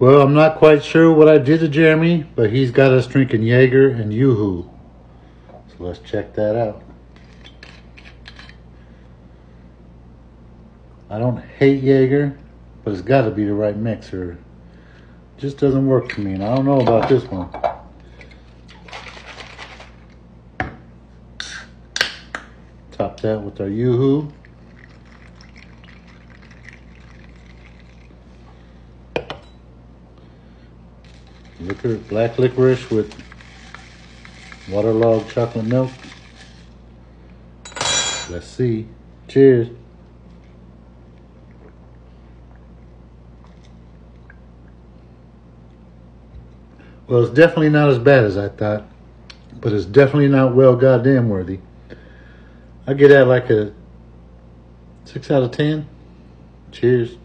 Well, I'm not quite sure what I did to Jeremy, but he's got us drinking Jaeger and Yoo-Hoo. So let's check that out. I don't hate Jaeger, but it's got to be the right mixer. Just doesn't work for me, and I don't know about this one. Top that with our Yoo-Hoo. Liquor, black licorice with waterlogged chocolate milk. Let's see. Cheers. Well, it's definitely not as bad as I thought, but it's definitely not well goddamn worthy. I get that like a six out of ten. Cheers.